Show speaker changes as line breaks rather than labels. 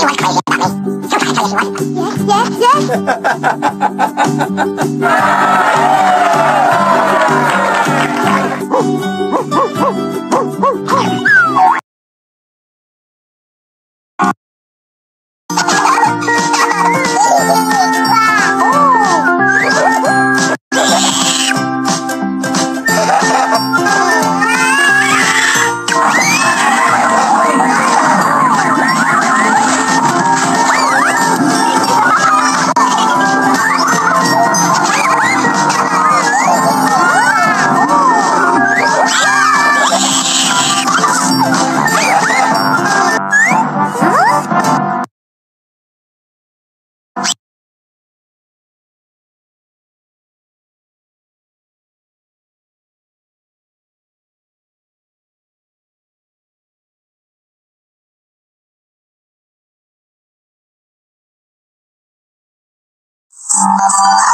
Tell.
Yes, yes, yes.
más, más.